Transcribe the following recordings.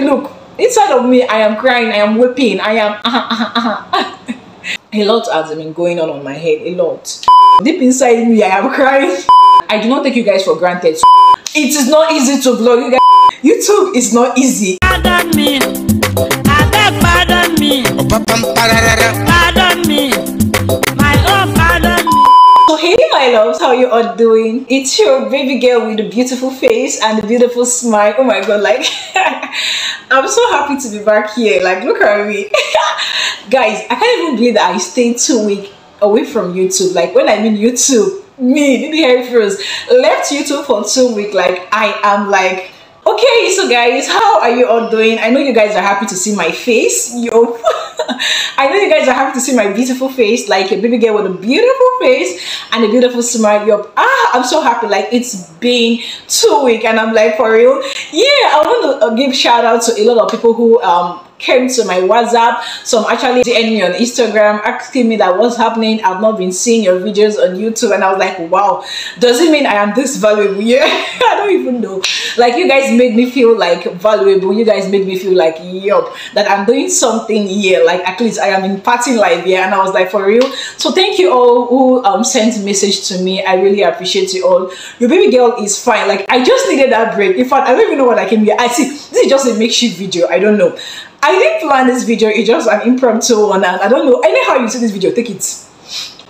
the look. Inside of me, I am crying, I am weeping, I am. Uh, uh, uh, a lot has been going on on my head, a lot. Deep inside me, I am crying. I do not take you guys for granted. It is not easy to vlog. You guys, YouTube is not easy. Pardon me. I beg pardon me. How you all doing? It's your baby girl with the beautiful face and the beautiful smile. Oh my god, like I'm so happy to be back here. Like look at me. Guys, I can't even believe that I stayed two weeks away from YouTube. Like when I mean YouTube, me, Baby Hairyfros, left YouTube for two weeks. Like I am like okay so guys how are you all doing? I know you guys are happy to see my face. Yo. I know you guys are happy to see my beautiful face like a baby girl with a beautiful face and a beautiful smile. Yo ah i'm so happy like it's been two weeks and i'm like for real. Yeah i want to uh, give shout out to a lot of people who um came to my WhatsApp. Some actually DM me on Instagram asking me that what's happening. I've not been seeing your videos on YouTube, and I was like, wow, does it mean I am this valuable? Yeah, I don't even know. Like you guys made me feel like valuable. You guys made me feel like yup that I'm doing something here. Like at least I am imparting life here, and I was like for real. So thank you all who um sent message to me. I really appreciate you all. Your baby girl is fine. Like I just needed that break. In fact, I don't even know what I came here. I see this is just a makeshift video. I don't know. I didn't plan this video, it's just an impromptu one and I don't know, anyhow you see this video, take it.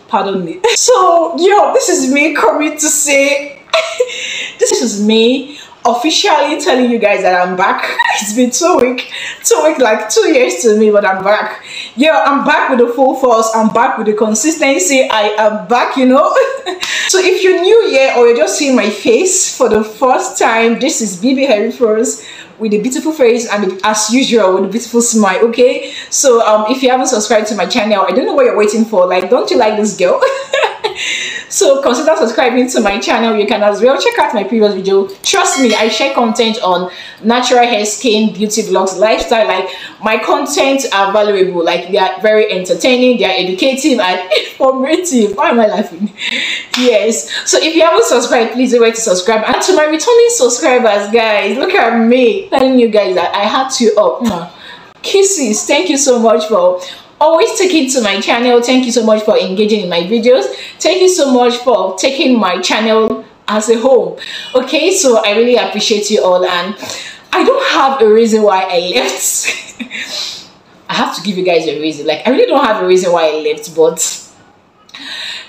Pardon me. So, yo, this is me coming to say, this is me officially telling you guys that I'm back. It's been two weeks, two weeks, like two years to me, but I'm back. Yeah, I'm back with the full force. I'm back with the consistency. I am back, you know. so if you're new here or you're just seeing my face for the first time, this is Baby Hairyfros with a beautiful face and as usual with a beautiful smile okay? So um if you haven't subscribed to my channel i don't know what you're waiting for. Like don't you like this girl so consider subscribing to my channel. You can as well check out my previous video. Trust me i share content on natural hair skin beauty vlogs lifestyle. Like my content are valuable. Like they are very entertaining they are educative and informative. Why am i laughing? Yes. So if you haven't subscribed please do wait to subscribe. And to my returning subscribers guys look at me telling you guys that i had to up. Kisses. Thank you so much for always taking to my channel. Thank you so much for engaging in my videos. Thank you so much for taking my channel as a whole. Okay so i really appreciate you all and i don't have a reason why i left. I have to give you guys a reason. Like i really don't have a reason why i left but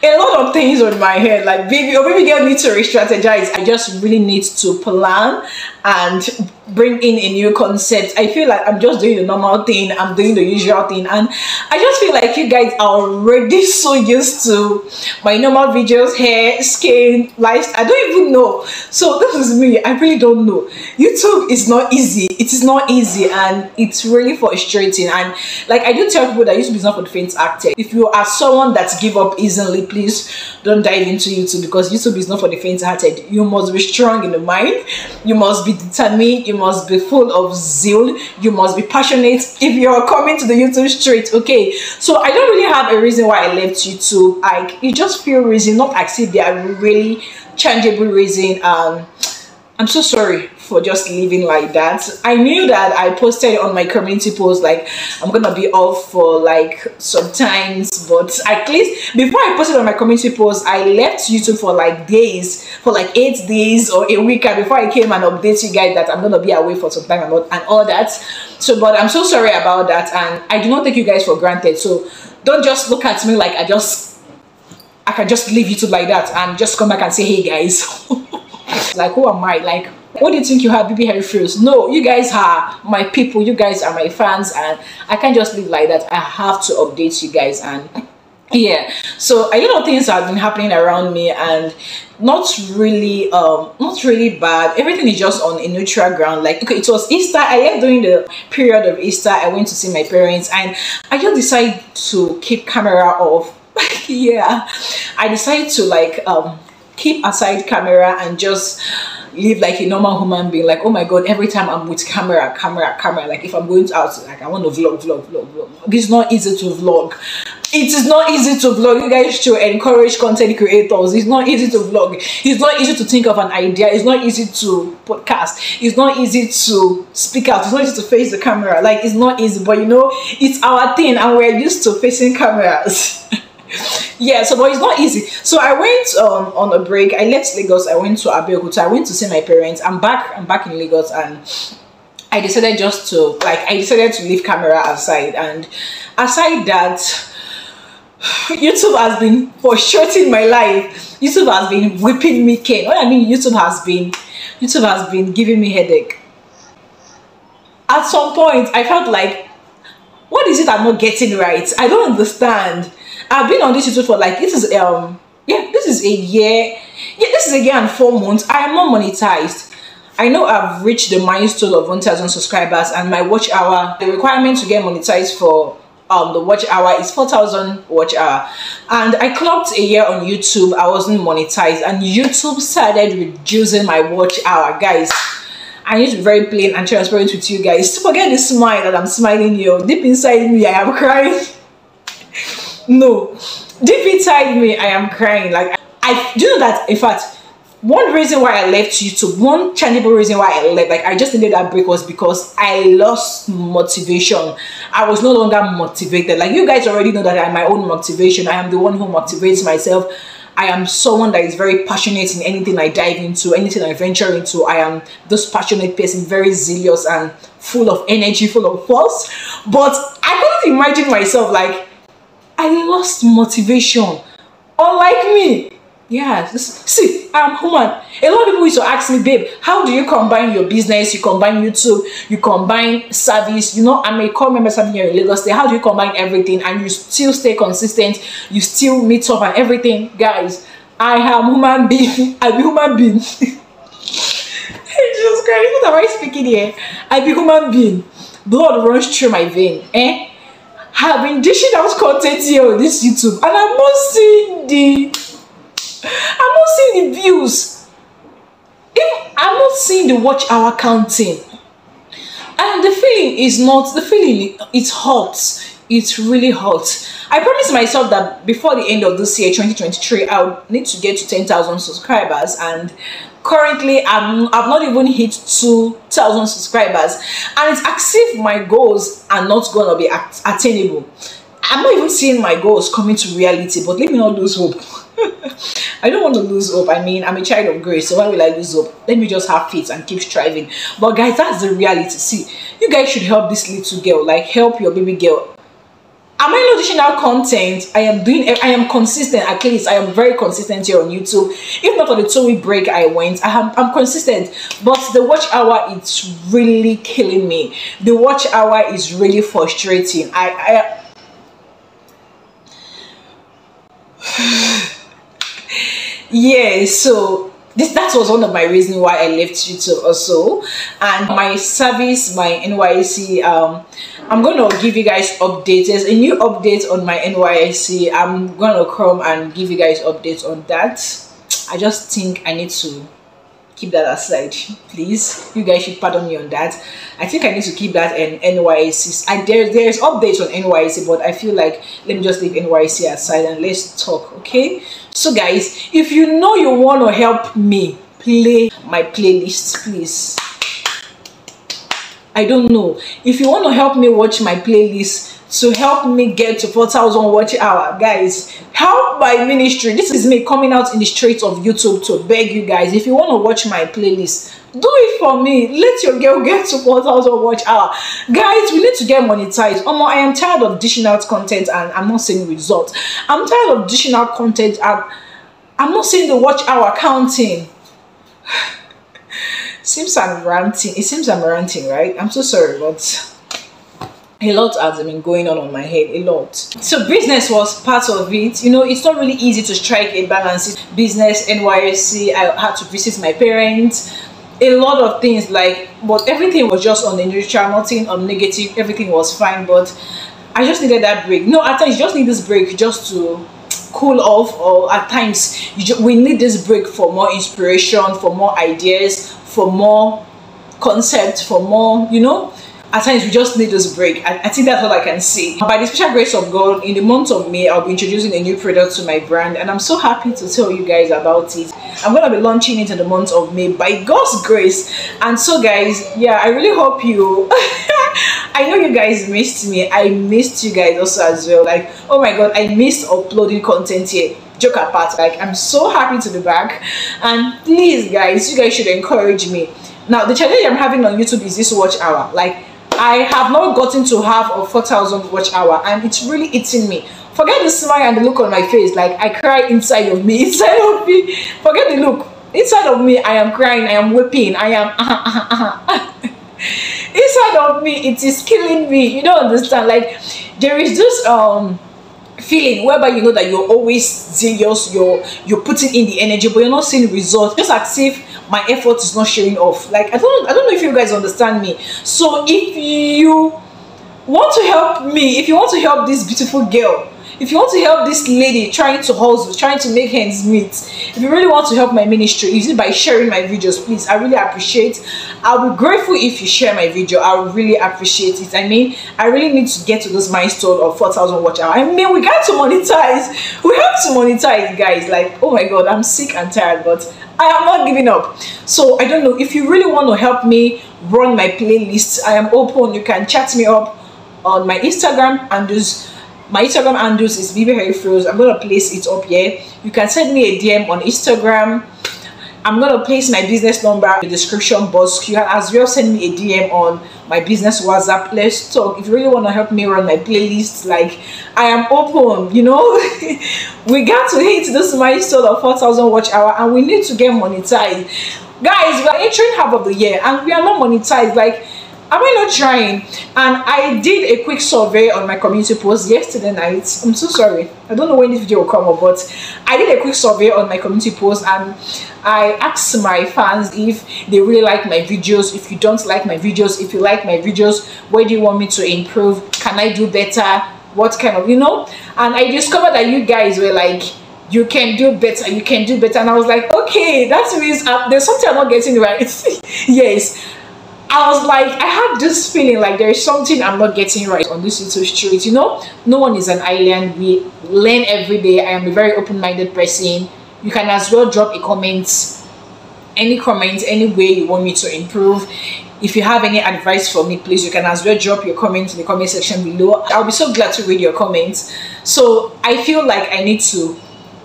a lot of things on my head. Like baby or baby girl need to re-strategize. I just really need to plan and bring in a new concept. I feel like i'm just doing the normal thing i'm doing the usual thing and i just feel like you guys are already so used to my normal videos hair skin life i don't even know. So this is me i really don't know. Youtube is not easy it is not easy and it's really frustrating and like i do tell people that youtube is not for the faint acted if you are someone that give up easily please don't dive into youtube because youtube is not for the faint hearted you must be strong in the mind. You must be determined. You must be full of zeal. You must be passionate. If you're coming to the youtube street okay. So i don't really have a reason why i left youtube. I you just feel reason not if they are really changeable reason um i'm so sorry for just living like that. I knew that i posted on my community post like i'm gonna be off for like sometimes but at least before i posted on my community post i left youtube for like days for like eight days or a week before i came and update you guys that i'm gonna be away for some time and all, and all that. So but i'm so sorry about that and i do not take you guys for granted. So don't just look at me like i just i can just leave youtube like that and just come back and say hey guys like who am i? Like what do you think you have baby Hairyfros? No, you guys are my people, you guys are my fans, and I can't just live like that. I have to update you guys and yeah. So a lot of things have been happening around me and not really um not really bad. Everything is just on a neutral ground. Like okay it was easter. I left during the period of easter. I went to see my parents and i just decided to keep camera off. Yeah. I decided to like um keep aside camera and just live like a normal human being like oh my god every time i'm with camera camera camera like if i'm going out like i want to vlog vlog vlog vlog it's not easy to vlog it is not easy to vlog. You guys should encourage content creators. It's not easy to vlog. It's not easy to think of an idea. It's not easy to podcast. It's not easy to speak out. It's not easy to face the camera. Like it's not easy, but you know, it's our thing and we're used to facing cameras. yeah, so but it's not easy. So I went um, on a break. I left Lagos. I went to Abeokuta. I went to see my parents. I'm back. I'm back in Lagos and I decided just to like I decided to leave camera aside and aside that YouTube has been frustrating my life. YouTube has been whipping me cane. What I mean, YouTube has been, YouTube has been giving me headache. At some point, I felt like, what is it I'm not getting right? I don't understand. I've been on this YouTube for like this is um yeah this is a year yeah this is a year and four months. I am not monetized. I know I've reached the milestone of 1,000 subscribers and my watch hour. The requirement to get monetized for um the watch hour is 4000 watch hour and i clocked a year on youtube i wasn't monetized and youtube started reducing my watch hour guys I need to be very plain and transparent with you guys. To forget the smile that I'm smiling here. Deep inside me, I am crying. no. Deep inside me, I am crying. Like, I do you know that, in fact, one reason why I left YouTube, one tangible reason why I left, like I just needed that break was because I lost motivation. I was no longer motivated. Like you guys already know that I'm my own motivation. I am the one who motivates myself. I am someone that is very passionate in anything I dive into, anything I venture into. I am this passionate person, very zealous and full of energy, full of force. But I couldn't imagine myself like I lost motivation. Unlike me, yeah, see, I'm human. A lot of people used to ask me, babe, how do you combine your business? You combine YouTube, you combine service. You know, I'm a corps member something here in Lagos State. How do you combine everything and you still stay consistent? You still meet up and everything, guys. I am human being. I be human being. Jesus Christ, what am I speaking here? I be human being. Blood runs through my vein. Eh? I've been dishing out content here on this YouTube and I'm not seeing the I'm not seeing the views. If I'm not seeing the watch hour counting. And the feeling is not, the feeling, it's hot. It's really hot. I promised myself that before the end of this year, 2023, I would need to get to 10,000 subscribers. And currently, I'm, I've not even hit 2,000 subscribers. And it's as if my goals are not going to be at attainable. I'm not even seeing my goals coming to reality, but let me not lose hope. I don't want to lose hope. I mean, I'm a child of grace, so why will I lose hope? Let me just have faith and keep striving. But guys, that's the reality. See, you guys should help this little girl, like help your baby girl. Am I not out content? I am doing. I am consistent. At least I am very consistent here on YouTube. If not for the two-week break I went, I am. I'm consistent. But the watch hour, it's really killing me. The watch hour is really frustrating. I. I yeah so this that was one of my reasons why I left YouTube also and my service my NYSC um I'm gonna give you guys updates. There's a new update on my NYSC I'm gonna come and give you guys updates on that. I just think I need to keep that aside please. You guys should pardon me on that. I think i need to keep that in nysc I, there, there's updates on nysc but i feel like let me just leave nysc aside and let's talk okay? So guys if you know you want to help me play my playlist please i don't know if you want to help me watch my playlist to help me get to 4,000 watch hour. Guys, help my ministry. This is me coming out in the streets of YouTube to beg you guys. If you want to watch my playlist, do it for me. Let your girl get to 4,000 watch hour. Guys, we need to get monetized. Um, I am tired of dishing out content and I'm not seeing results. I'm tired of dishing out content and I'm not seeing the watch hour counting. seems I'm ranting. It seems I'm ranting, right? I'm so sorry, but a lot has been going on on my head a lot. So business was part of it. You know it's not really easy to strike a balance. Business nysc i had to visit my parents. A lot of things like but everything was just on the neutral nothing on negative. Everything was fine but i just needed that break. No at times you just need this break just to cool off or at times we need this break for more inspiration for more ideas for more concept for more you know at times we just need this break. I, I, think that's all I can say. By the special grace of God, in the month of May, I'll be introducing a new product to my brand, and I'm so happy to tell you guys about it. I'm gonna be launching it in the month of May by God's grace. And so, guys, yeah, I really hope you. I know you guys missed me. I missed you guys also as well. Like, oh my god, I missed uploading content here joke apart like i'm so happy to be back and please guys you guys should encourage me now the challenge i'm having on youtube is this watch hour like I have not gotten to half of 4,000 watch hour and it's really eating me. Forget the smile and the look on my face, like I cry inside of me, inside of me. Forget the look. Inside of me, I am crying, I am weeping, I am inside of me, it is killing me. You don't understand. Like there is this um feeling whereby you know that you're always serious, you're you're putting in the energy, but you're not seeing results. Just as if my effort is not showing off like i don't i don't know if you guys understand me so if you want to help me if you want to help this beautiful girl if you want to help this lady trying to hustle trying to make ends meet if you really want to help my ministry is it by sharing my videos? Please i really appreciate. I'll be grateful if you share my video. I really appreciate it. I mean i really need to get to this milestone of 4,000 watch hour i mean we got to monetize. We have to monetize guys. Like oh my god i'm sick and tired but I am not giving up. So I don't know. If you really want to help me run my playlist. I am open. You can chat me up on my Instagram and just my Instagram handles is Vivi Froze. I'm gonna place it up here. You can send me a DM on Instagram. I'm gonna place my business number in the description box. You can as well send me a DM on my business WhatsApp. Let's talk. If you really want to help me run my playlist, like I am open, you know. we got to hit this milestone of 4,000 watch hour and we need to get monetized. Guys, we are entering half of the year and we are not monetized. Like am I not trying? And I did a quick survey on my community post yesterday night. I'm so sorry. I don't know when this video will come up, but I did a quick survey on my community post and I asked my fans if they really like my videos. If you don't like my videos, if you like my videos, where do you want me to improve? Can I do better? What kind of, you know? And I discovered that you guys were like, you can do better you can do better and i was like okay that means uh, there's something i'm not getting right yes I was like, I had this feeling like there is something I'm not getting right on this little street. You know, no one is an island. We learn every day. I am a very open-minded person. You can as well drop a comment, any comment, any way you want me to improve. If you have any advice for me, please, you can as well drop your comment in the comment section below. I'll be so glad to read your comments. So I feel like I need to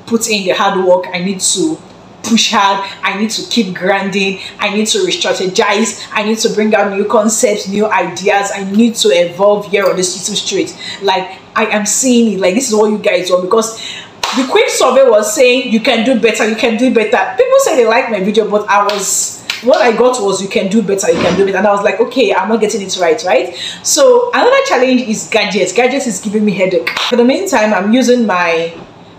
put in the hard work. I need to push hard i need to keep grinding i need to re-strategize i need to bring out new concepts new ideas i need to evolve here on the street like i am seeing it like this is what you guys want because the quick survey was saying you can do better you can do better people say they like my video but i was what I got was you can do better, you can do it. And I was like, okay, I'm not getting it right, right? So another challenge is gadgets. Gadgets is giving me headache. For the meantime, I'm using my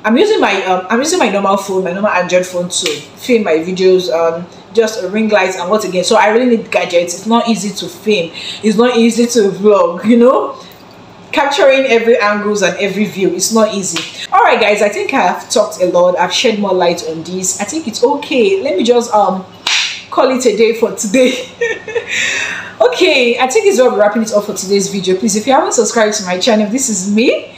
I'm using my um, I'm using my normal phone, my normal Android phone to film my videos. Um, just a ring light and what again. So I really need gadgets. It's not easy to film. It's not easy to vlog. You know, capturing every angles and every view it's not easy all right guys i think i have talked a lot i've shed more light on this i think it's okay let me just um call it a day for today okay i think it's we're wrapping it up for today's video please if you haven't subscribed to my channel this is me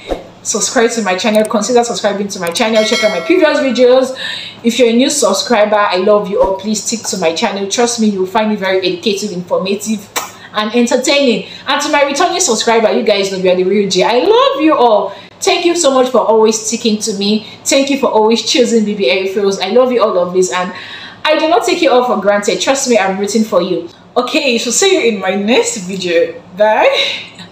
subscribe to my channel. Consider subscribing to my channel. Check out my previous videos. If you're a new subscriber i love you all. Please stick to my channel. Trust me you'll find it very educative informative and entertaining. And to my returning subscriber you guys know you are the real G. I love you all. Thank you so much for always sticking to me. Thank you for always choosing bb airfields i love you all of this and i do not take you all for granted. Trust me i'm rooting for you. Okay so see you in my next video. Bye